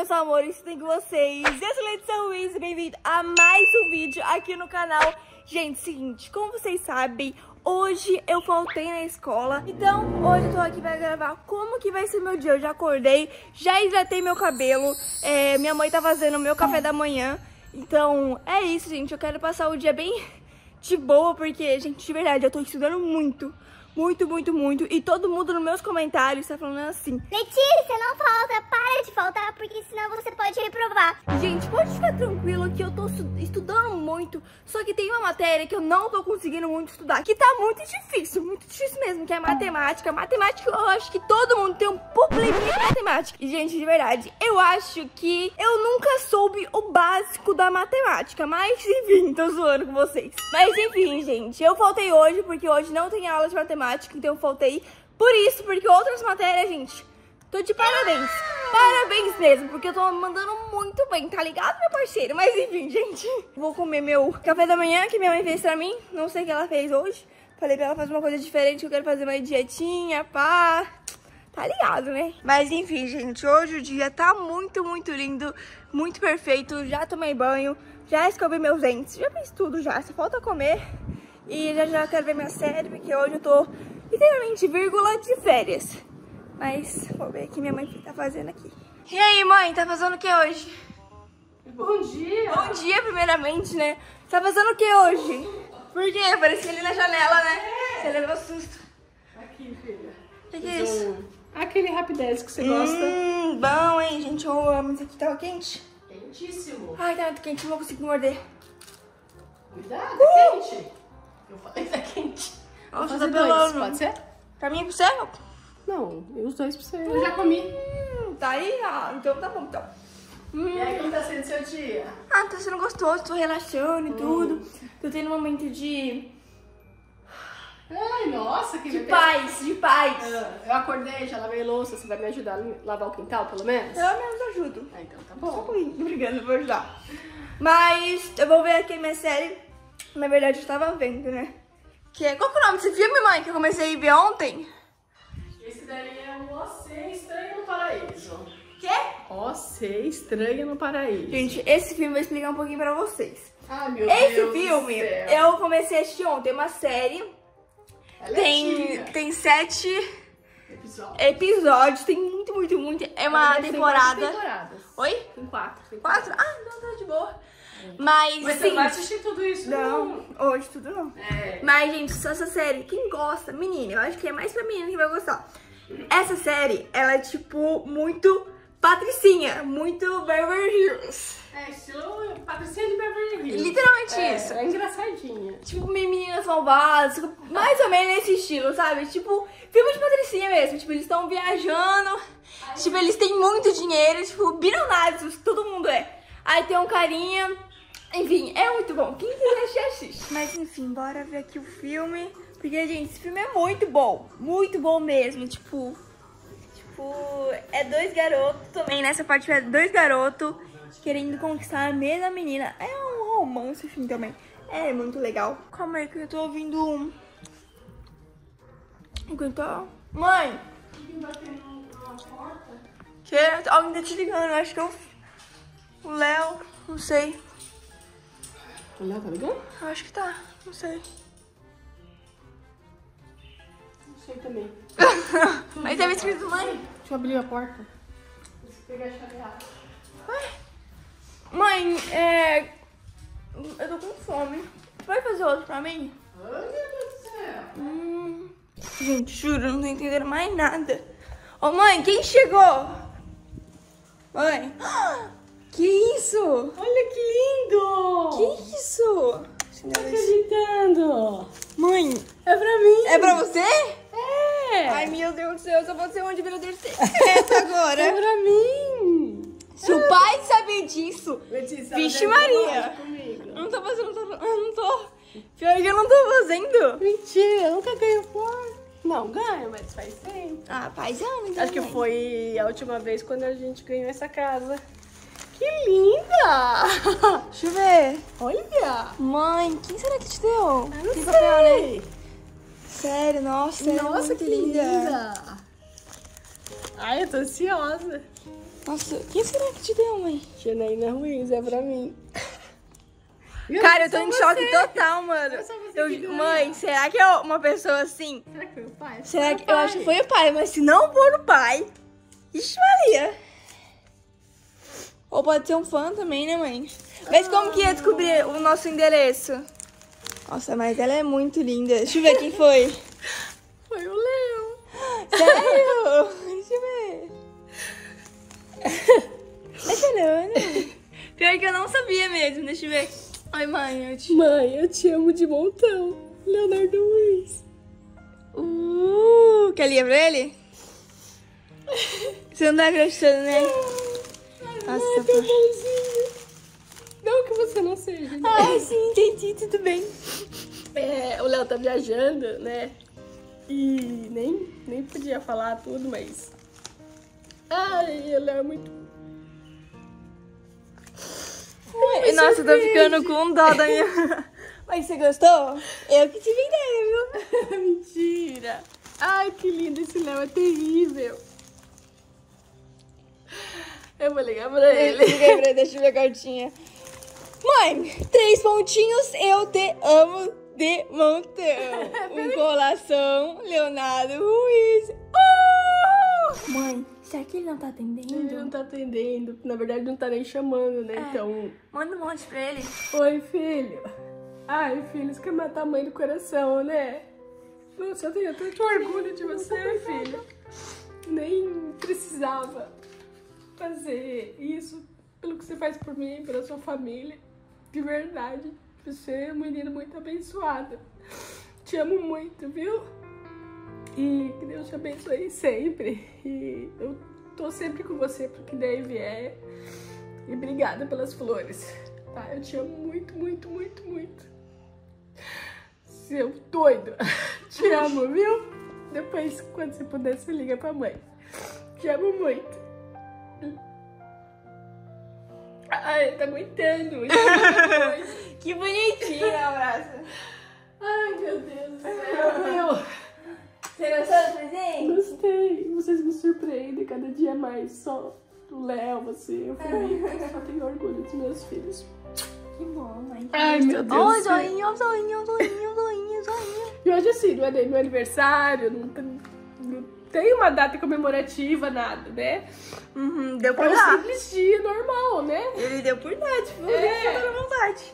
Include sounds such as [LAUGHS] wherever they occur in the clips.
meus amores, tudo bem com vocês? Eu sou Letícia Ruiz e bem-vindo a mais um vídeo aqui no canal. Gente, seguinte, como vocês sabem, hoje eu faltei na escola. Então, hoje eu tô aqui pra gravar como que vai ser meu dia. Eu já acordei, já hidratei meu cabelo, é, minha mãe tá fazendo o meu café da manhã. Então, é isso, gente. Eu quero passar o dia bem de boa, porque, gente, de verdade, eu tô estudando muito. Muito, muito, muito. E todo mundo nos meus comentários tá falando assim. Letícia, não falta, para de faltar, porque senão você pode reprovar. Gente, pode ficar tranquilo que eu tô estudando muito. Só que tem uma matéria que eu não tô conseguindo muito estudar. Que tá muito difícil, muito difícil mesmo, que é matemática. Matemática, eu acho que todo mundo tem um probleminha com matemática. E, gente, de verdade, eu acho que eu nunca soube o básico da matemática. Mas, enfim, tô zoando com vocês. Mas, enfim, gente, eu faltei hoje porque hoje não tem aula de matemática matemática, então eu faltei por isso, porque outras matérias, gente, tô de parabéns. Parabéns mesmo, porque eu tô mandando muito bem, tá ligado, meu parceiro? Mas enfim, gente, vou comer meu café da manhã que minha mãe fez pra mim. Não sei o que ela fez hoje. Falei pra ela fazer uma coisa diferente, eu quero fazer uma dietinha, pá. Tá ligado, né? Mas enfim, gente, hoje o dia tá muito, muito lindo, muito perfeito. Já tomei banho, já escovei meus dentes, já fiz tudo já. Só falta comer. E já já quero ver minha série, porque hoje eu tô literalmente vírgula de férias. Mas vou ver o que minha mãe tá fazendo aqui. E aí, mãe, tá fazendo o que hoje? Bom dia! Bom dia, primeiramente, né? Tá fazendo o que hoje? Por quê? Apareci ali na janela, né? Você levou susto. Aqui, filha. O que, que é isso? Aquele rapidez que você gosta. Hum, bom, hein, gente? Eu amo. Isso aqui tá quente? Quentíssimo. Ai, tá muito quente, não vou conseguir morder. Cuidado, é quente. Eu falei que tá quente. Vou Nossa, fazer tá dois, pelando. pode ser? Pra mim e pro você? Não, e os dois pra você. Eu já comi. Hum, tá aí? Ah, então tá bom, então. Hum. E aí, como tá sendo seu dia? Ah, tá sendo gostoso, tô relaxando e tudo. Tô tendo um momento de. Ai, nossa, que de paz, de paz. Ah, Eu acordei, já lavei louça. Você vai me ajudar a lavar o quintal, pelo menos? Eu mesmo ajudo. Ah, então tá Só um bom. pouquinho, [LAUGHS] obrigada por ajudar. Mas eu vou ver aqui minha série. Na verdade, eu tava vendo, né? Que é... Qual que é o nome desse filme, mãe? Que eu comecei a ver ontem? Esse daí é o Você Estranha no Paraíso. Quê? Você Estranha no Paraíso. Gente, esse filme eu vou explicar um pouquinho pra vocês. Ai, meu Esse Deus filme, eu comecei a assistir ontem, uma série. Ela é Tem, antiga. tem sete Episódio. episódios, tem muito, muito, muito. É uma tem temporada. temporadas. Oi? Tem quatro. Tem Quatro? Ah, não, tá de boa. Mas, Mas você sim. não vai assistir tudo isso? Não, hoje tudo não. É. Mas, gente, só essa série, quem gosta, menina, eu acho que é mais pra menina que vai gostar. Essa série, ela é, tipo, muito patricinha, muito Beverly Hills. É, estilo Patricinha de Beverly Hills. Literalmente é, isso. É engraçadinha. Tipo, meninas malvadas, mais ou menos nesse estilo, sabe? Tipo, filme de patricinha mesmo. Tipo, eles estão viajando, tipo, eles têm muito dinheiro, tipo, bilionários, todo mundo é. Aí tem um carinha, enfim, é muito bom. Quem quiser assistir, assiste. Mas enfim, bora ver aqui o filme. Porque, gente, esse filme é muito bom. Muito bom mesmo. Tipo, tipo, é dois garotos também. Nessa parte é dois garotos querendo conquistar a mesma menina. É um romance, enfim, também. É muito legal. Calma aí que eu tô ouvindo um. Enquanto. Mãe! Que? Alguém tá te ligando, acho que eu. O Léo, não sei. O Léo tá ligando? Eu acho que tá, não sei. Não sei também. [LAUGHS] Mas tava escrito mãe. Deixa eu abrir a porta. Deixa eu pegar a chave. Mãe, é. Eu tô com fome. Vai fazer outro pra mim? Ai, meu Deus do céu. Hum. Gente, juro, eu não tô entendendo mais nada. Ô mãe, quem chegou? Mãe. [GASPS] Que isso? Olha que lindo! Que isso? Tô acreditando! Mãe, É pra mim! É pra você? É! Ai, meu Deus do céu, eu só vou ser onde meu Deus secreto É agora. pra mim! Se o pai saber disso, Letícia, Vixe Maria. eu não tô fazendo, não tô, eu não tô. Pior que eu não tô fazendo. Mentira, eu nunca ganho por. Não, ganho, mas faz tempo. Ah, paizão, então. Acho que foi a última vez quando a gente ganhou essa casa. Que linda! Deixa eu ver. Olha! Mãe, quem será que te deu? Eu não Que papel, né? Sério, nossa, é Nossa, muito que linda. Ai, eu tô ansiosa. Nossa, quem será que te deu, mãe? Janaína Ruiz, é pra mim. Cara, eu tô em você. choque total, mano. É Eu- ganha. mãe, será que é uma pessoa assim? Será que foi o pai? Será Foi que. o Eu pai. acho que foi o pai, mas se não for o pai. Ixi, Maria. Ou pode ser um fã também, né, mãe? Mas como que ia descobrir o nosso endereço? Nossa, mas ela é muito linda. Deixa eu ver quem foi. [LAUGHS] Foi o Léo. Sério? Deixa eu ver. É chorando. Pior que eu não sabia mesmo. Deixa eu ver. Oi, mãe, eu te. Mãe, eu te amo de montão. Leonardo Ruiz. Uh, quer ligar pra ele? [LAUGHS] Você não tá gostando, né? Nossa, Ai, bonzinho. Você não seja. né? Ai, sim, entendi, tudo bem. É, o Léo tá viajando, né? E nem, nem podia falar tudo, mas. Ai, o Léo é muito. Ai, Nossa, eu tô ficando com dó da minha. [LAUGHS] Mas você gostou? Eu que tive ideia, viu? [LAUGHS] Mentira! Ai, que lindo esse Léo, é terrível. Eu vou ligar pra ele. Liguei pra ele, deixa eu ver a cartinha. Mãe, três pontinhos, eu te amo de montão. [LAUGHS] Um coração, Leonardo Ruiz. Oh! Mãe, será que ele não tá atendendo? Ele não tá atendendo. Na verdade, não tá nem chamando, né? Então. Manda um monte pra ele. Oi, filho. Ai, filho, você quer matar a mãe do coração, né? Nossa, eu tenho tanto orgulho de você, filho. Nem precisava fazer isso pelo que você faz por mim, pela sua família. De verdade. Você é uma menina muito abençoada. Te amo muito, viu? E que Deus te abençoe sempre. E eu tô sempre com você pro que e vier. E obrigada pelas flores. Tá? Eu te amo muito, muito, muito, muito. Seu doido. [LAUGHS] Te amo, viu? Depois, quando você puder, você liga pra mãe. Te amo muito. Ai, tá aguentando. É. [LAUGHS] Que bonitinho o abraço. Ai, meu Deus do céu. Meu. Você gostou do presente? Gostei. Vocês me surpreendem cada dia mais. Só o Léo, você, o Felipe. [LAUGHS] Só tenho orgulho dos meus filhos. Que bom, mãe. Ai, meu Deus Ó, do céu. zoinho, zoinho, zoinho, zoinho, zoinho. E hoje, assim, não é nem meu aniversário, não tem, não tem uma data comemorativa, nada, né? Uhum, deu É por um dar. simples dia normal, né? Ele deu por dar, tipo, É. é. toda vontade.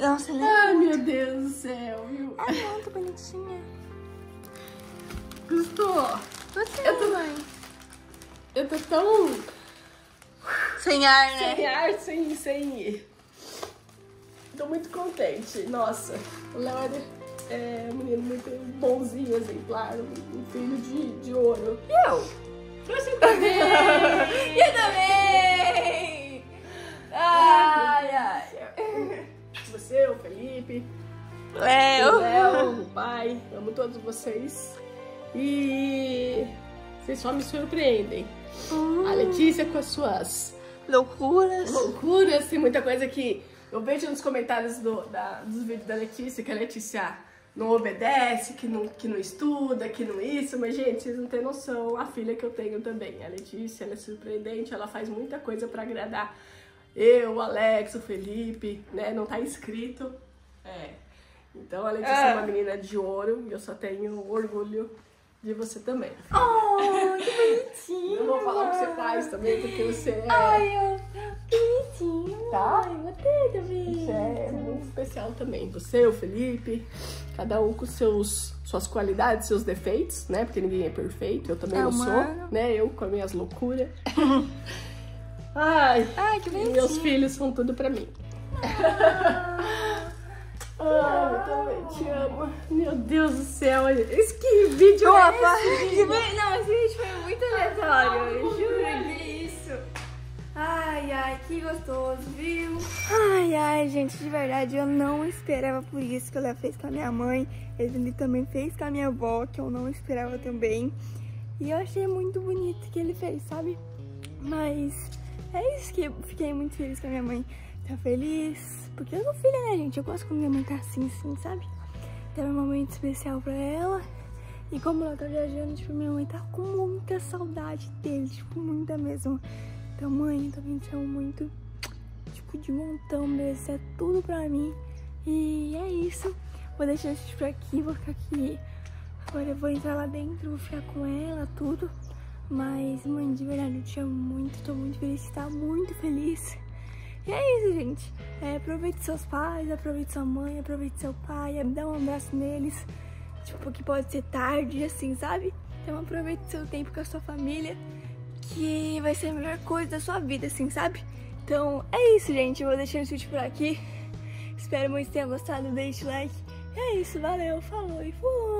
Nossa, ele é Ai, meu Deus do céu, viu? Ai, muito bonitinha. Gostou? Você, Eu tô- mãe. Eu tô tão Sem ar, né? sem ar, sem, sem... Tô muito contente. Nossa, o Léo é, é um menino muito bonzinho, exemplar, um filho de, de ouro. E eu? Você também! [LAUGHS] Eu também! Ai, ai. Você, o Felipe, o Léo. Léo, o pai, amo todos vocês. E vocês só me surpreendem. A Letícia com as suas Loucuras. loucuras, tem muita coisa que eu vejo nos comentários do, da- dos vídeos da Letícia, que a Letícia não obedece, que não, que não estuda, que não isso, mas gente, vocês não têm noção a filha que eu tenho também. A Letícia, ela é surpreendente, ela faz muita coisa pra agradar eu, o Alex, o Felipe, né? Não tá inscrito. É. Então a Letícia é Ah. uma menina de ouro e eu só tenho orgulho de você também. Oh, que bonitinho. Eu vou falar o que você faz também, porque você é. Ai, eu... bonitinho. Tá? Ai, gostei também. Você é muito especial também. Você, o Felipe, cada um com seus, suas qualidades, seus defeitos, né? Porque ninguém é perfeito, eu também É não sou, né? Eu com as minhas loucuras. [LAUGHS] Ai, Ai, que bonitinho. meus filhos são tudo pra mim. Ai, eu também te amo. Meu Deus do céu, esse que vídeo é Opa, esse? que bem- Não, esse vídeo foi muito aleatório. Eu juro que isso. Ai, ai, que gostoso, viu? Ai, ai, gente, de verdade, eu não esperava por isso que o Léo fez com a minha mãe. Ele também fez com a minha avó, que eu não esperava também. E eu achei muito bonito que ele fez, sabe? Mas é isso que eu fiquei muito feliz com a minha mãe. Tá feliz? Porque eu sou filha, né, gente? Eu gosto quando minha mãe tá assim, assim, sabe? Então é um momento especial pra ela. E como ela tá viajando, tipo, minha mãe tá com muita saudade dele, tipo, muita mesmo. Então, mãe, eu também te amo muito. Tipo, de montão mesmo. É tudo pra mim. E é isso. Vou deixar vídeo por aqui, vou ficar aqui. Agora eu vou entrar lá dentro, vou ficar com ela, tudo. Mas, mãe, de verdade, eu te amo muito. Tô muito feliz, tá muito feliz. E é isso, gente. É, aproveite seus pais, aproveite sua mãe, aproveite seu pai, dá um abraço neles. Tipo, que pode ser tarde, assim, sabe? Então aproveite seu tempo com a sua família, que vai ser a melhor coisa da sua vida, assim, sabe? Então é isso, gente. Eu vou deixar esse vídeo por aqui. Espero muito que tenham gostado. Deixe o like. É isso, valeu, falou e fui!